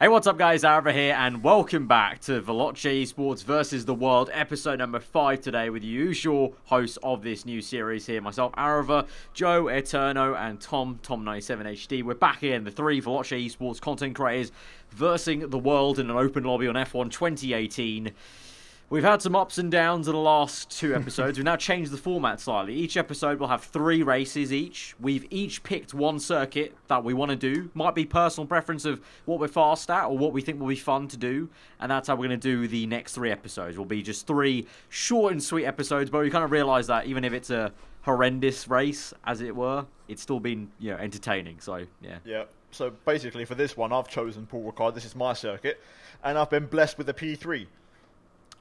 Hey, what's up, guys? Aarava here, and welcome back to Veloce Esports versus the World, episode number five today, with the usual hosts of this new series here myself, Aarava, Joe Eterno, and Tom, Tom97HD. We're back here in the three Veloce Esports content creators versing the world in an open lobby on F1 2018. We've had some ups and downs in the last two episodes. We've now changed the format slightly. Each episode will have three races each. We've each picked one circuit that we want to do. Might be personal preference of what we're fast at or what we think will be fun to do. And that's how we're going to do the next three episodes. Will be just three short and sweet episodes, but we kind of realise that even if it's a horrendous race, as it were, it's still been you know entertaining. So yeah. Yeah. So basically, for this one, I've chosen Paul Ricard. This is my circuit, and I've been blessed with a P3.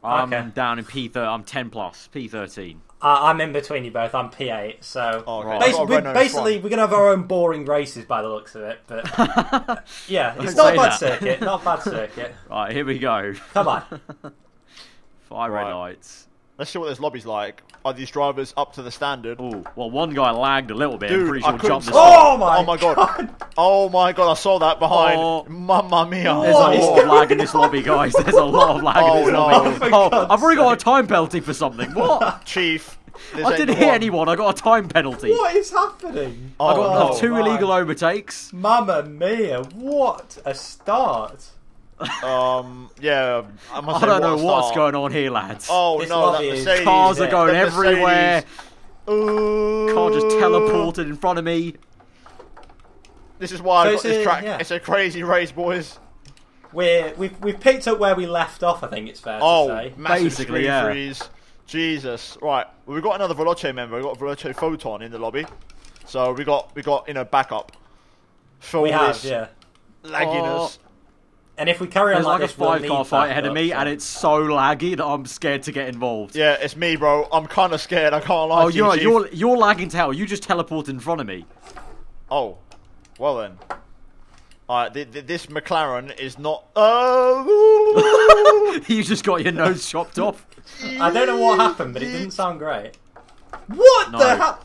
I'm Okay. down in P. Thir- I'm 10 plus P13. Uh, I'm in between you both. I'm P8, so Oh, okay. Right. I've Basi- got a we- Renault basically we're gonna have our own boring races by the looks of it. But yeah, it's Don't a bad that. circuit. Not a bad circuit. Right, here we go. Come on. Five red Right. lights. Let's see what this lobby's like. Are these drivers up to the standard? Oh, well, one guy lagged a little bit. Dude, I'm pretty I sure couldn't jumped the. Oh my! Oh my god! Oh my god! I saw that behind. Oh. Mamma mia! There's What a is lot of going lag in this lobby, guys. There's a lot of lag Oh, in this no. lobby. Oh, Oh, I've already got a time penalty for something. What? Chief. this I didn't the hit one. anyone. I got a time penalty. What is happening? Oh, I got oh no. two my. illegal overtakes. Mamma mia! What a start! Um. Yeah. I, must I say, don't know what's start. going on here, lads. Oh This no! That lobby is- Cars are going The everywhere. Ooh. Car just teleported in front of me. This is why So I got this a- track. yeah. It's a crazy race, boys. We're we've we've picked up where we left off. I think it's fair Oh, to say. massive Basically, yeah. freeze. Jesus. Right. Well, we've got another Veloce member. We've got Veloce Photon in the lobby. So we got we got you know backup. For We all have, this yeah. lagginess. And if we carry on There's like a this, we'll five car need fight ahead of me, so- and it's so laggy that I'm scared to get involved. Yeah, it's me, bro. I'm kind of scared. I can't lie Oh, to you, you're Chief. you're you're lagging to hell. You just teleported in front of me. Oh, well then. Alright, th- th- this McLaren is not. Oh. you just got your nose chopped off. I don't know what happened, but it didn't sound great. What No. the hell?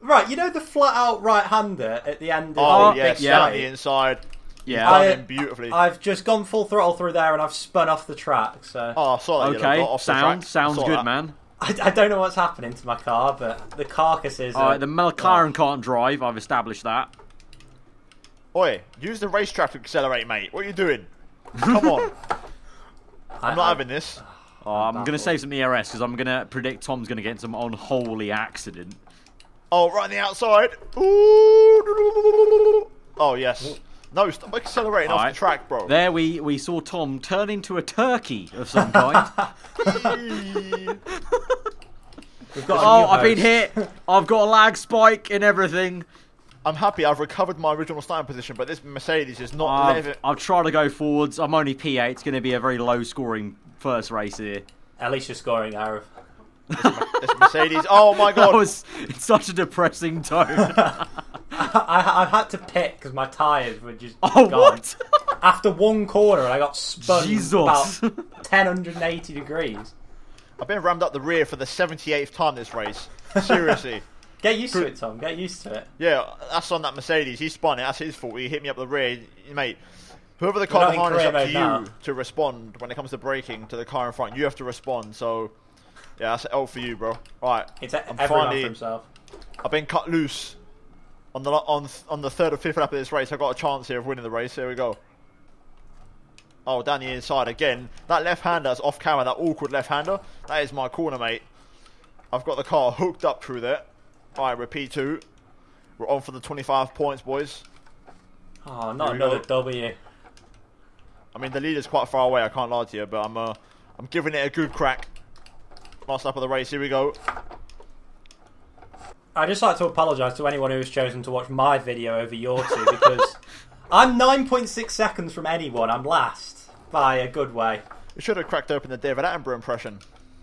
Right, you know the flat out right hander at the end of Oh, the oh, yes, big yeah. down the inside. Yeah. Done I- him beautifully. I've just gone full throttle through there and I've spun off the track, so oh, I saw that. yellow okay. dot off the Sound track. sounds good, that. man. I, I don't know what's happening to my car, but the carcasses. All are, right, the McLaren can't drive. I've established that. Oi, use the racetrack to accelerate, mate. What are you doing? Come on. I, I'm not I- having this. Oh, I'm going to save some ERS because I'm going to predict Tom's going to get in some unholy accident. Oh, right on the outside. Ooh. Oh, yes. No, stop accelerating off Alright. the track, bro. There we, we saw Tom turn into a turkey of some kind. We've got oh, I've been hit. I've got a lag spike and everything. I'm happy I've recovered my original starting position, but this Mercedes is not I've, living. I've tried to go forwards. I'm only P8. It's going to be a very low scoring first race here. At least you're scoring, Arif. This Mercedes. Oh my That god. was it's such a depressing tone. I, I, I've had to pit because my tyres were just oh, gone. what? After one corner, I got spun Jesus. about 1080 degrees. I've been rammed up the rear for the 78th time this race. Seriously. Get used to it, Tom. Get used to it. Yeah, that's on that Mercedes. He spun it. That's his fault. He hit me up the rear, mate. Whoever the car in behind is up to mode you now. to respond when it comes to braking to the car in front. You have to respond. So, yeah, that's an L for you, bro. Right, It's a- I'm everyone finally- for himself. I've been cut loose on the on on the third or fifth lap of this race. I've got a chance here of winning the race. Here we go. Oh, down the inside again. That left-hander that's off camera. That awkward left-hander. That is my corner, mate. I've got the car hooked up through there. All right, repeat two. We're on for the 25 points, boys. Oh, not another go. W. I mean, the leader's quite far away. I can't lie to you, but I'm uh, I'm giving it a good crack. Last lap of the race. Here we go. I'd just like to apologise to anyone who has chosen to watch my video over your two because I'm 9.6 seconds from anyone. I'm last by a good way. We should have cracked open the David Attenborough impression.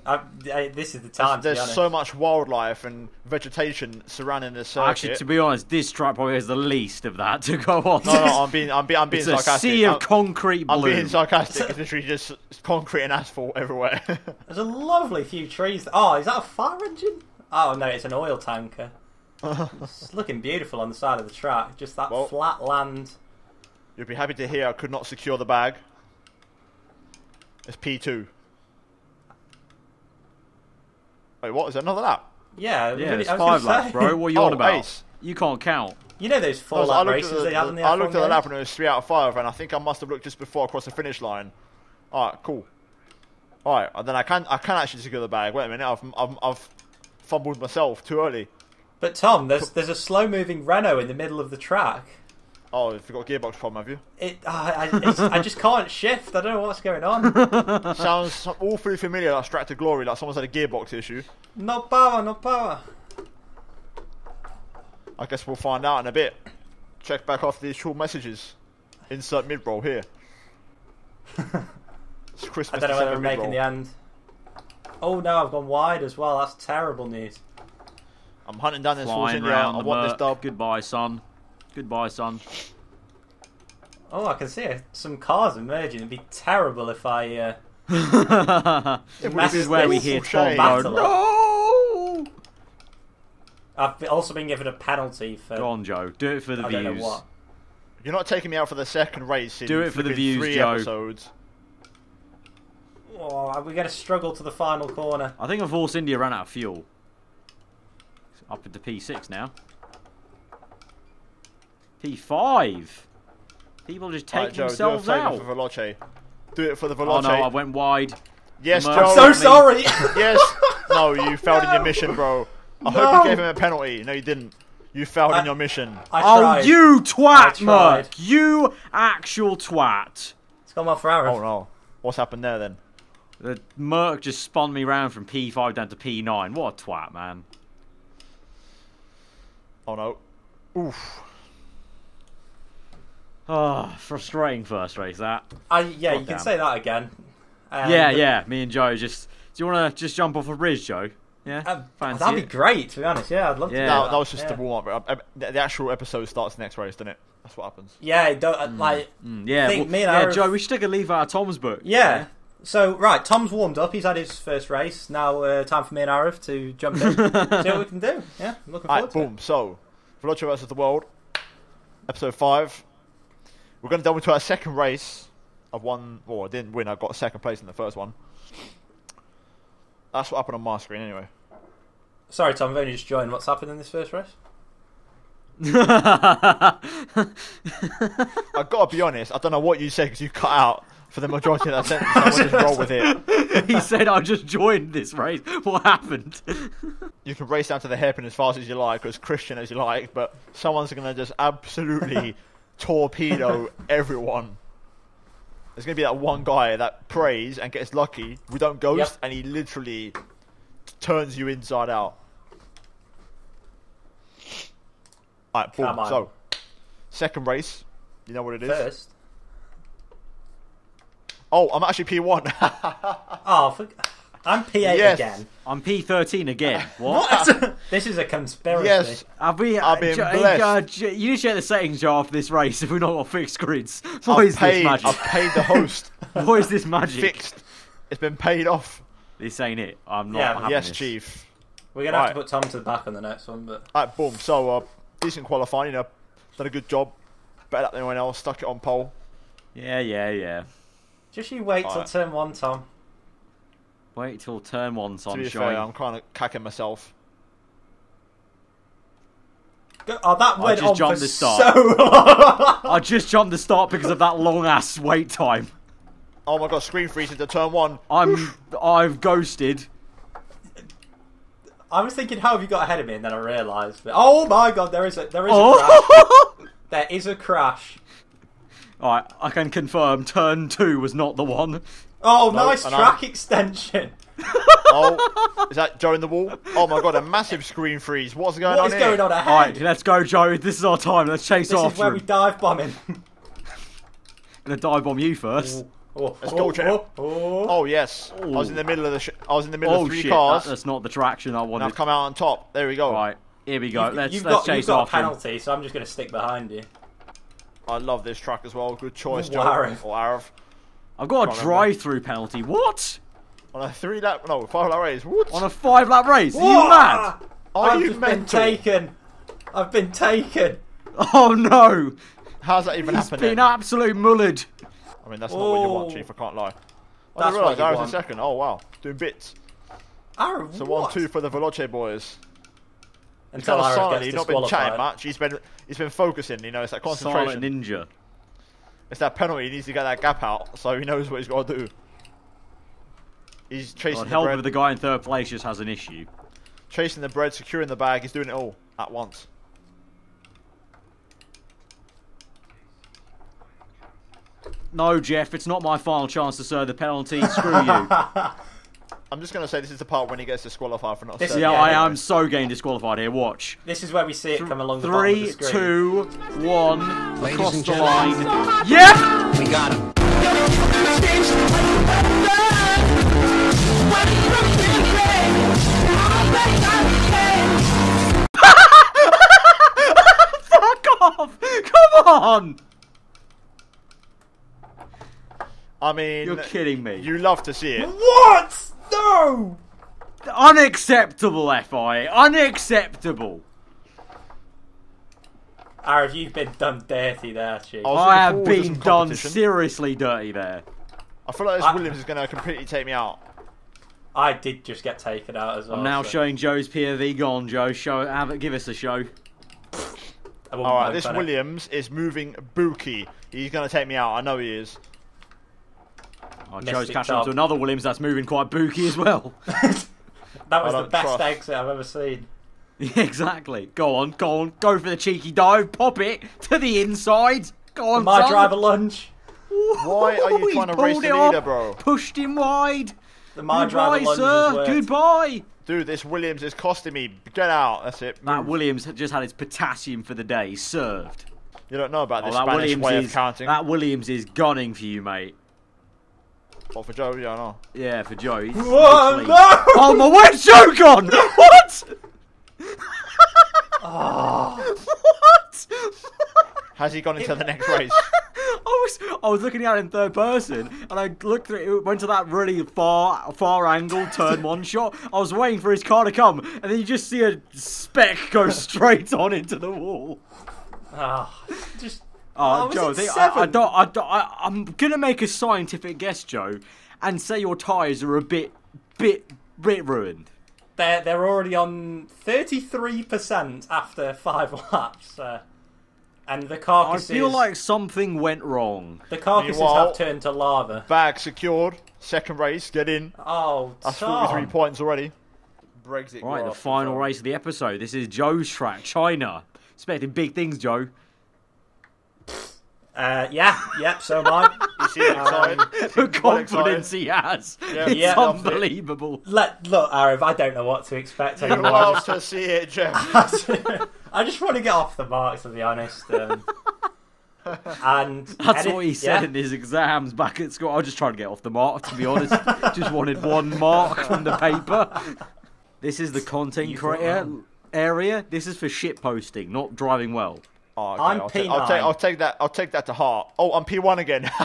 I, I, this is the time. There's to be so much wildlife and vegetation surrounding this circuit. Actually, to be honest, this track probably has the least of that to go on. no, no, I'm being, I'm being, I'm being it's a sea of I'm, concrete I'm being sarcastic. It's literally just concrete and asphalt everywhere. There's a lovely few trees. Oh, is that a fire engine? Oh no, it's an oil tanker. it's looking beautiful on the side of the track. Just that Well- flat land. You'll be happy to hear I could not secure the bag. It's P2. Wait, what? Is there another lap? Yeah, Yeah, really- it's I was gonna five laps, say. bro. What are you Oh, on about? ace. You can't count. You know those four I I lap looked races at the, they have in the I F1 looked at the lap and it was 3 out of 5, and I think I must have looked just before I crossed the finish line. Alright, cool. Alright, and then I can I can actually secure the bag. Wait a minute, I've, I've, I've fumbled myself too early. But Tom, there's there's a slow moving Renault in the middle of the track. Oh, you've got a gearbox problem, have you? It, uh, I, I, it's, I just can't shift. I don't know what's going on. Sounds awfully familiar, like Stractor Glory, like someone's had a gearbox issue. No power, no power. I guess we'll find out in a bit. Check back after these short messages. Insert mid roll here. it's Christmas. I don't know whether I'm making mid-roll. the end. Oh no, I've gone wide as well. That's terrible news. I'm hunting down this Force Flying India. round I the want this Merc. dub. Goodbye, son. Goodbye, son. Oh, I can see some cars emerging. It'd be terrible if I. Uh, this is where we hear awful Tom shame. Battle no! I've also been given a penalty for. Go on, Joe. Do it for the I don't know views. what. You're not taking me out for the second race in Do it for the flipping views, three Joe. episodes. Oh, we're going to struggle to the final corner. I think a Force India ran out of fuel. It's up into P6 now. P5. People just take Right, Joe, themselves do a favour out. for Veloce. Do it for the Oh Veloce. no, I went wide. yes, Joe. I'm so me. sorry. Yes. No, you failed in your mission, bro. I No. hope you gave him a penalty. No, you didn't. You failed I- in your mission. I Oh, you twat, tried. Merc! You actual twat! It's gone well for Arif. Oh no. What's happened there then? The Merc just spun me round from P5 down to P9. What a twat, man. Oh no. Oof. Oh, frustrating first race, that. I, yeah, you God can say that again. Um, yeah, but- yeah, me and Joe just. Do you want to just jump off a bridge, Joe? Yeah? Um, Fancy that'd it? be great, to be honest. Yeah, I'd love to. Yeah. do No, that. that was just yeah. the warm up. The the actual episode starts next race, doesn't it? That's what happens. Yeah, it don't, uh, like Mm, yeah, think well, me and yeah, Joe, we should take a leaf out of Tom's book. yeah. So right, Tom's warmed up. He's had his first race. Now uh, time for me and Arif to jump in, see what we can do. Yeah, I'm looking forward Alright, to it. boom. So, Veloce versus the World, episode five. We're going to delve into our second race. I've won, well, I didn't win. I got second place in the first one. That's what happened on my screen, anyway. Sorry, Tom. I've only just joined. What's happened in this first race? I've got to be honest. I don't know what you said because you cut out for the majority of that sentence. I want to just roll with it. he said, I just joined this race. What happened? You can race down to the hairpin as fast as you like, or as Christian as you like, but someone's going to just absolutely torpedo everyone. There's going to be that one guy that prays and gets lucky. We don't ghost, Yep. and he literally turns you inside out. Alright, boom. So, second race. You know what it is? First. Oh, I'm actually P1. Oh, for... I'm P8 Yes. again. I'm P13 again. What? What? this is a conspiracy. yes. Have we, I've been Jo- blessed. uh, Jo- you need to check the settings, Joe, after this race if we've not got fixed grids. What I've is paid, this magic? I've paid the host. What is this magic? Fixed. It's been paid off. This ain't it. I'm not Yeah. yes, this. Chief. We're gonna have to put Tom to the back on the next one, but Alright, boom. So, uh, decent qualifying, you know, done a good job. Better than anyone else, stuck it on pole. Yeah, yeah, yeah. Just you wait till Alright. turn one, Tom. Wait till turn one, To be fair. I'm kind of cacking myself. Go- Oh, that went just on jumped for the start. so long. I just jumped the start because of that long ass wait time. Oh my god, screen freeze into turn one. I'm I've ghosted. I was thinking, how have you got ahead of me? And then I realised, oh my god, there is a there is a oh. crash. Oh! There is a crash. Alright, I can confirm turn two was not the one. Oh, No, nice and track extension. Oh, is that Joe in the wall? Oh my god, a massive screen freeze. What's going What on What is here? going on ahead? Alright, let's go, Joe. This is our time. Let's chase off. this is where him. we dive bomb bombing. gonna dive bomb you first. oh, Let's go, Trent. oh, oh. Oh yes, I was in the middle of the. Sh- I was in the middle Oh of three shit, cars. that- that's not the traction I and wanted. I've come out on top. There we go. Right, here we go. You've, let's you've let's got, you've chase got a after him. penalty, so I'm just going to stick behind you. I love this track as well. Good choice, Joe. Arif. Or Arif. I've got a Can't remember. drive-through penalty. What? On a three lap, no, five lap race. What? On a five-lap race? Are you mad? Are I've you just been taken. I've been taken. Oh no! How's that even He's happening? been absolute mullered. I mean, that's not what you want. Chief. I can't lie. That's I realised what you Aaron's in second. Oh wow, doing bits. Aaron, So what? one, two for the Veloce boys. He's Until kind silent. gets He's not been chatting much. He's been he's been focusing. You know, it's that concentration. Silent ninja. It's that penalty. He needs to get that gap out, so he knows what he's got to do. He's chasing God, the help bread, the guy in third place just has an issue. chasing the bread, securing the bag. He's doing it all at once. No, Jeff, it's not my final chance to serve the penalty. Screw you. I'm just gonna say this is the part when he gets disqualified for not. This is- serving. yeah, Yeah, I am so getting disqualified here. Watch. This is where we see it come along the bottom of Three, the screen. two. Ladies across and the gentlemen. line. Yeah! We got him. Fuck off! Come on! I mean, You're kidding me. You love to see it. What? No! Unacceptable, FI. Unacceptable. Aaron, you've been done dirty there, Chief. I I have been done seriously dirty there. I feel like this I- Williams is gonna completely take me out. I did just get taken out as well. I'm now so showing Joe's POV. Gone, Joe. Show. Have it. Give us a show. All right, this. Williams is moving Buki. He's gonna take me out. I know he is. Oh, Missed Joe's it, catching up to another Williams that's moving quite booky as well. That was the best trust. exit I've ever seen. Yeah, exactly. Go on, go on, go for the cheeky dive, pop it to the inside. Go on, My son. driver lunge. Why are you He's trying to race the leader, bro? Pushed him wide. The my Goodbye, driver lunge sir. Goodbye. Dude, this Williams is costing me. Get out. That's it. That Williams had just had his potassium for the day served. You don't know about Oh, this that Spanish Williams way is of counting. that Williams is gunning for you, mate. What for Joe? Yeah, I know. Yeah, for Joe. He's Whoa, literally- no! Oh my, where's Joe gone? What? Oh, what? Has he gone into the next race? I was I was looking at it in third person, and I looked at it. It went to that really far far angle turn one shot. I was waiting for his car to come, and then you just see a speck go straight on into the wall. oh, just. Oh, Oh, was Joe, I, it think, I, I seven? don't, I don't, I, I'm gonna make a scientific guess, Joe, and say your tyres are a bit, bit, bit ruined. They're, they're already on 33% after five laps. Uh, and the I feel like something went wrong. the carcasses Meanwhile- have turned to lava. Bag secured. Second race. Get in. Oh, That's Tom. 43 points already. Brexit. Right, the final so- race of the episode. This is Joe's track, China. Expecting big things, Joe. Uh, yeah, yep, so am I. You see it excited? The Quite confidence excited. he has. Yeah. it's Yeah. unbelievable. Let look, Arif, I don't know what to expect You anymore. I love just, to see it, Jeff. I just want to get off the mark, to be honest. Um, and That's and what he said yeah. in his exams back at school. I was just trying to get off the mark, to be honest. just wanted one mark from the paper. This is the content You thought creator wrong. area. This is for shit posting, not driving well. Oh, okay, I'm I'll, take, I'll, P9. take, I'll take that. I'll take that to heart. Oh, I'm P1 again.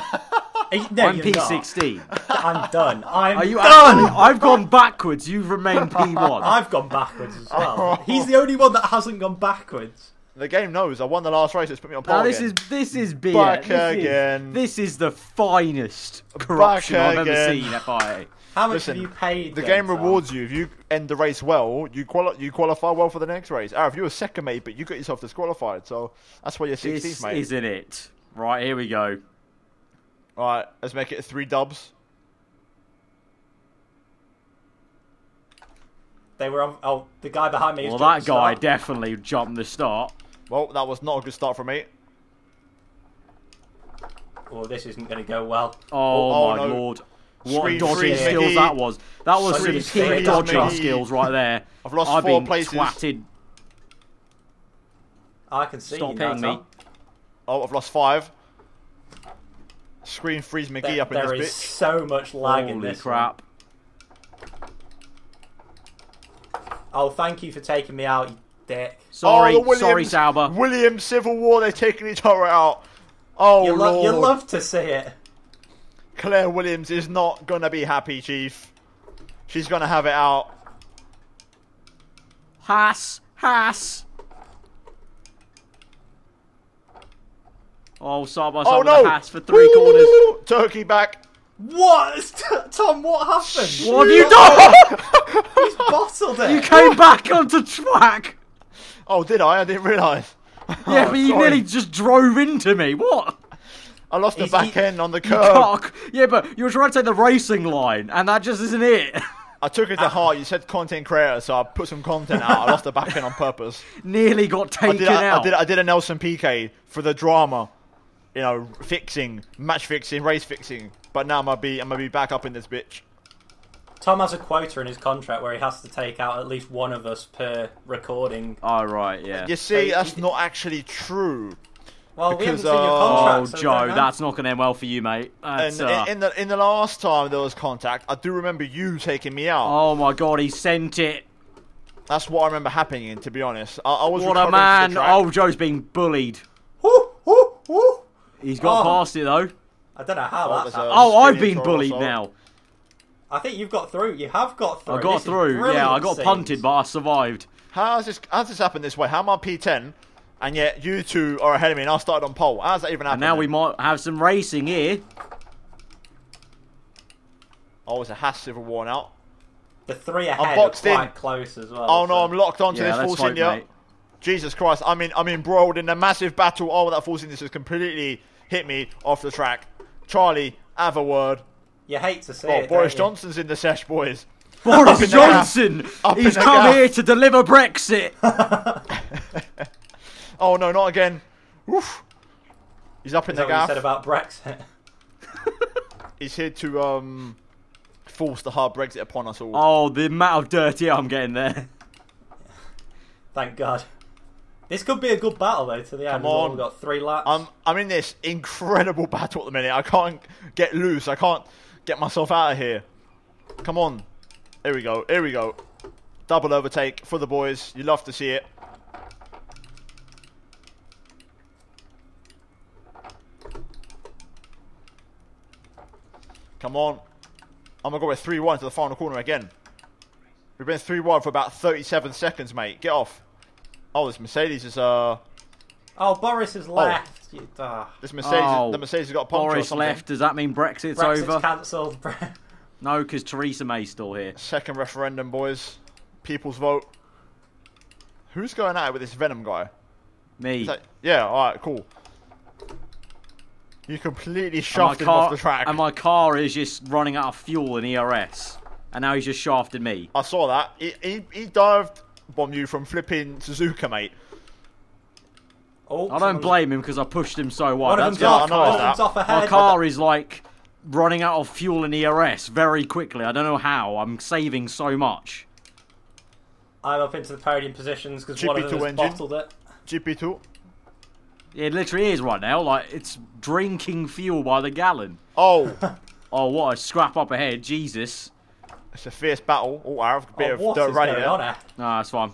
No, I'm you're not. P16. I'm done. I'm Are you done. actually? I've gone backwards. You've remained P1. I've gone backwards as well. He's the only one that hasn't gone backwards. the game knows I won the last race. It's put me on pole Now this again. is this is beer. Back this again. Is, this is the finest corruption I've ever seen. FIA. How much Listen, have you paid? The game Tom? rewards you if you end the race well. You quali- you qualify well for the next race. Ah, if you were second, mate, but you got yourself disqualified, so that's why you're 16th, This mate. isn't it. Right here we go. All right, let's make it three dubs. They were on. Oh, the guy behind me. has Well, jumped that the guy start. definitely jumped the start. Well, that was not a good start for me. Oh, this isn't going to go well. Oh, Oh, my no. lord. What Screen dodging freeze, skills McGee. that was. That was some Screen peak freeze, dodging McGee. skills right there. I've lost I've four been places. twatted. I can see Stop you now, me. Oh, I've lost five. Screen freeze McGee There, up in there this is bitch. so much lag in Holy this. crap. one. Oh, thank you for taking me out, you dick. Sorry, oh, the sorry, Williams, Sauber. Williams Civil War. They're taking each other out. Oh you, lo- lord. you love to see it. Claire Williams is not gonna be happy, Chief. She's gonna have it out. Haas, Haas. Oh, side by Oh side with no! the Haas for three corners. Ooh, Turkey back. What? Tom, what happened? What have you done? He's bottled it. you came back onto track. Oh, did I? I didn't realise. Yeah, Oh, but you sorry. nearly just drove into me. What? I lost the He's- back he- end on the You curve. Yeah, but you were trying to take the racing line, and that just isn't it. I took it to heart. You said content creator, so I put some content out. I lost the back end on purpose. nearly got I taken did, I, out. I did. I did a Nelson Piquet for the drama. You know, fixing, match fixing, race fixing. But now I'm gonna be. I'm gonna be back up in this bitch. Tom has a quota in his contract where he has to take out at least one of us per recording. Oh right, yeah. You see, So that's you- not actually true. Well, we Because, haven't seen your uh, Oh, so Joe, don't that's not going to end well for you, mate. That's, And uh, in, in the in the last time there was contact, I do remember you taking me out. oh my god, he sent it. That's what I remember happening. To be honest, I, I was What a recovering from man. the. Oh, Joe's being bullied. Woo, woo, woo. He's got Oh. past it though. I don't know how Oh, that's happened. Oh, I've been bullied now. I think you've got through. You have got through. I got This through. Yeah, I got scenes. punted, but I survived. How's this? How's this happened this way? How am I P10, and yet you two are ahead of me, and I started on pole? How's that even And happening? now we might have some racing here. Oh, it's a Haas Civil War now. The three I'm ahead are boxed in. quite close as well. Oh no, I'm locked onto Yeah, this let's Force hope, India. mate. Jesus Christ, I'm in. I'm embroiled in a massive battle. Oh, that Force This has completely hit me off the track. Charlie, have a word. You hate to see Oh, it. Boris don't you? Johnson's in the sesh, boys. Boris in the gap. Johnson! He's come here to deliver Brexit. Oh no, not again. Oof. He's up in Is the that what you gaff. said about Brexit? He's here to um force the hard Brexit upon us all. Oh, the amount of dirty I'm getting there. Thank God. This could be a good battle though to the end. Come We've on. got three laps. I'm I'm in this incredible battle at the minute. I can't get loose. I can't get myself out of here. Come on. Here we go. Here we go. Double overtake for the boys. You love to see it. Come on. I'm gonna go with 3-1 to the final corner again. We've been 3-1 for about 37 seconds, mate. Get off. Oh, this Mercedes is uh oh, Boris has left. You, ah. this Mercedes Oh, the Mercedes has got a puncture Boris something. left. Does that mean Brexit's, Brexit's over? cancelled. No, because Theresa May's still here. Second referendum, boys. People's vote. Who's going at it with this Venom guy? Me. That- yeah, alright, cool. You completely shafted my, him car, off the track. and my car is just running out of fuel in ERS. And now he's just shafted me. I saw that. He, he, he dived bomb you from flipping Suzuka, mate. Oh, I don't blame him because I pushed him so wide. One That's yeah, my off. One that. off ahead. My car is like running out of fuel in ERS very quickly. I don't know how. I'm saving so much. I'm up into the podium positions because one of GP2 them has bottled it. GP2. It literally is right now. Like it's drinking fuel by the gallon. Oh, Oh, what a scrap up ahead! Jesus. it's a fierce battle. Oh, I have a bit Oh, of dirt is rally there. on here? No, that's fine.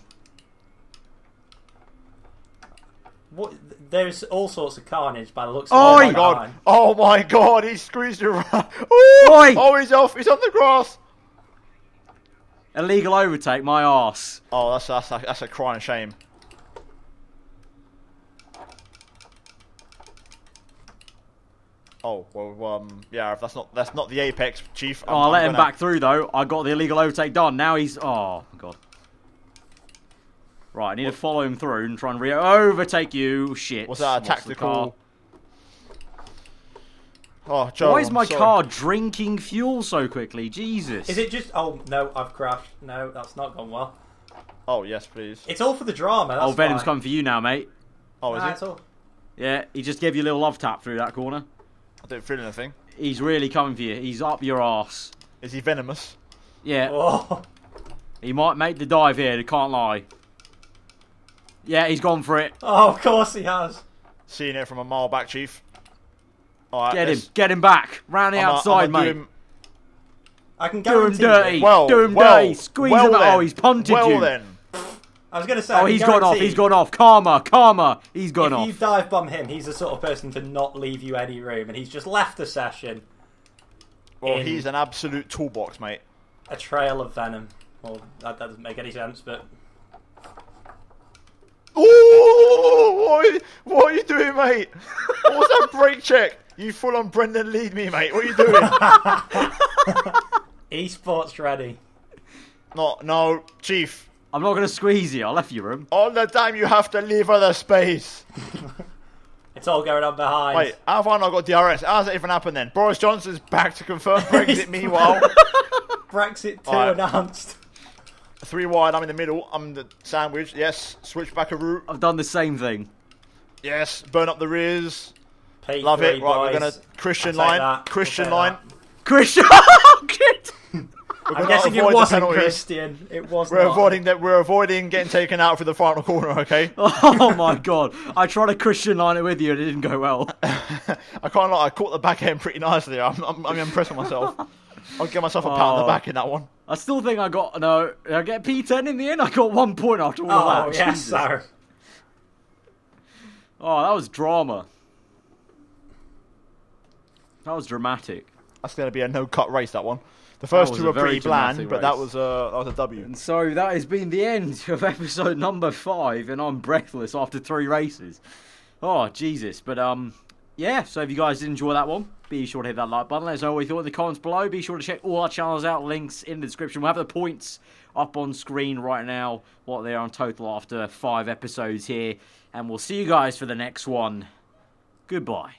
What, there's all sorts of carnage by the looks Oi! of Oh my god. behind. Oh my god, he squeezed you around. Oh, Oi! oh, he's off. He's on the grass. Illegal overtake, my ass. Oh, that's that's a, that's a crying shame. Oh well, um, yeah. If that's not that's not the apex, chief. Oh, I let him back through though. I got the illegal overtake done. Now he's. Oh my god. Right, I need to follow him through and try and re overtake you. Shit. Was that a tactical? Oh, car. Joe. Why is my car drinking fuel so quickly? Jesus. Is it just? Oh no, I've crashed. No, that's not gone well. Oh yes, please. It's all for the drama. That's Oh, Venom's fine. coming for you now, mate. Oh, is Nah, it? all. Yeah, he just gave you a little love tap through that corner. I don't feel anything. He's really coming for you. He's up your arse. Is he venomous? Yeah, Oh, he might make the dive here. He can't lie. Yeah, he's gone for it. oh, of course he has. Seeing it from a mile back, chief. All right, Get him. Get him back. Round the I'm outside, I'm a mate. him- I can Do him dirty. Well, Do him well, dirty. Squeeze well him out. then. Oh, he's punted well you. then. I was going to say. Oh, he's gone off. He's gone off. Karma. Karma. He's gone if off. you dive bomb him, he's the sort of person to not leave you any room, and he's just left the session. Well, in- he's an absolute toolbox, mate. A trail of venom. Well, that, that doesn't make any sense, but Oh, what are, you, what are you doing, mate? What was that brake check? You full on Brendan lead me, mate. What are you doing? Esports ready. no, no, Chief. I'm not going to squeeze you. I left your room. On the time you have to leave other space. It's all going on behind. Wait, how have I not got DRS? How's that even happened then? Boris Johnson's back to confirm Brexit. Meanwhile, Brexit 2 Alright. announced. three wide. I'm in the middle. I'm the sandwich. Yes, switch back a route. I've done the same thing. Yes, burn up the rears. P3, Love it. Right, boys. we're gonna Christian I'll line. that. Christian I'll line. that. Christian! Shit. We're I'm guessing it wasn't. Christian. It was We're not. avoiding that. We're avoiding getting taken out for the final corner. Okay. oh my god. I tried to Christian line it with you and it didn't go well. I can't lie. I caught the back end pretty nicely. I'm, I'm, I'm impressed with myself. I'll give myself a pat on the Oh. back in that one. I still think I got no. I get P10 in the end? I got one point after all Oh, that. yes, Jesus. sir. Oh, that was drama. That was dramatic. That's going to be a no-cut race. That one. The first two a were pretty bland, dramatic but that was a, that was a W. And so that has been the end of episode number five, and I'm breathless after three races. Oh Jesus! But um, yeah. So if you guys did enjoy that one, be sure to hit that like button. Let us know what you thought in the comments below. Be sure to check all our channels out. Links in the description. We'll have the points up on screen right now. What they are in total after five episodes here, and we'll see you guys for the next one. Goodbye.